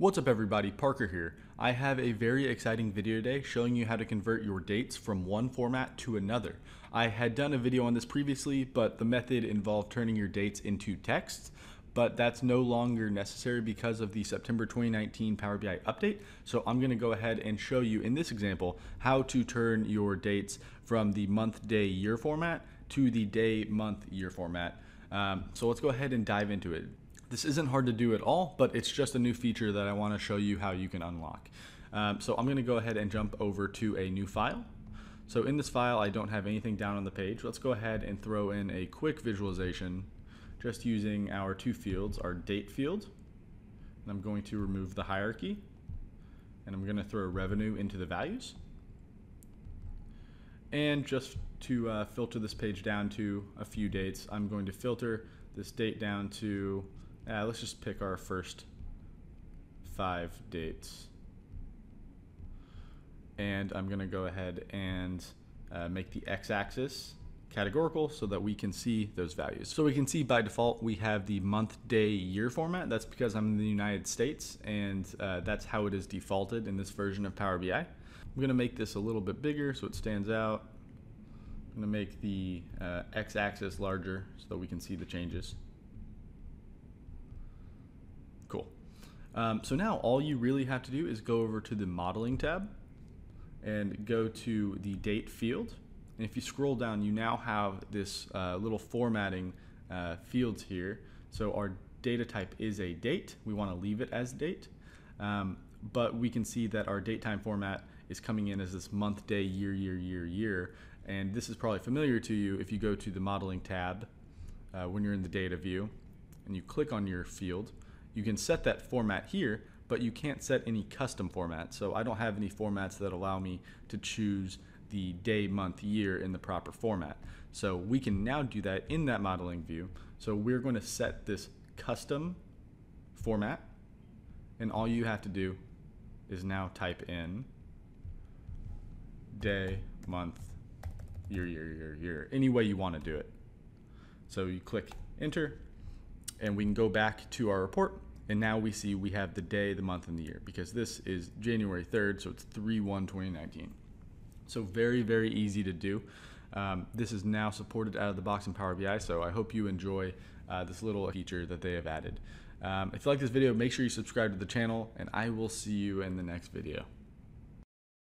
What's up everybody, Parker here. I have a very exciting video today showing you how to convert your dates from one format to another. I had done a video on this previously, but the method involved turning your dates into text, but that's no longer necessary because of the September 2019 Power BI update. So I'm gonna go ahead and show you in this example how to turn your dates from the month, day, year format to the day, month, year format. Um, so let's go ahead and dive into it. This isn't hard to do at all, but it's just a new feature that I want to show you how you can unlock. Um, so I'm going to go ahead and jump over to a new file. So in this file, I don't have anything down on the page. Let's go ahead and throw in a quick visualization just using our two fields, our date field. And I'm going to remove the hierarchy. And I'm going to throw revenue into the values. And just to uh, filter this page down to a few dates, I'm going to filter this date down to uh, let's just pick our first five dates. And I'm going to go ahead and uh, make the x-axis categorical so that we can see those values. So we can see by default we have the month, day, year format. That's because I'm in the United States and uh, that's how it is defaulted in this version of Power BI. I'm going to make this a little bit bigger so it stands out. I'm going to make the uh, x-axis larger so that we can see the changes. Um, so now all you really have to do is go over to the modeling tab and go to the date field. And if you scroll down, you now have this uh, little formatting uh, fields here. So our data type is a date. We want to leave it as date. Um, but we can see that our date time format is coming in as this month, day, year, year, year, year. And this is probably familiar to you if you go to the modeling tab uh, when you're in the data view and you click on your field. You can set that format here, but you can't set any custom format. So I don't have any formats that allow me to choose the day, month, year in the proper format. So we can now do that in that modeling view. So we're going to set this custom format and all you have to do is now type in day, month, year, year, year, year, any way you want to do it. So you click enter and we can go back to our report and now we see we have the day, the month, and the year because this is January 3rd, so it's 3 1 2019. So, very, very easy to do. Um, this is now supported out of the box in Power BI, so I hope you enjoy uh, this little feature that they have added. Um, if you like this video, make sure you subscribe to the channel, and I will see you in the next video.